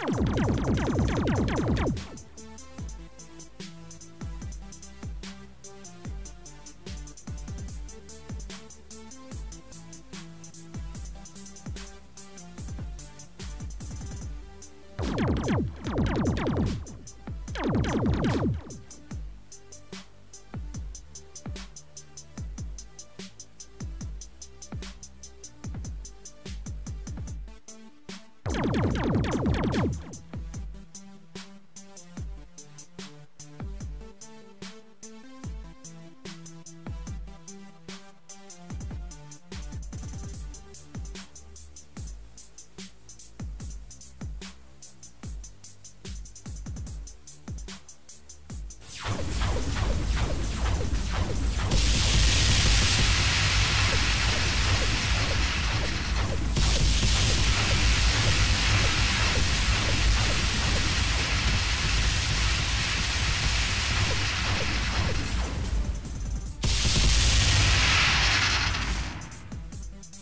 you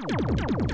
Thank you.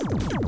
you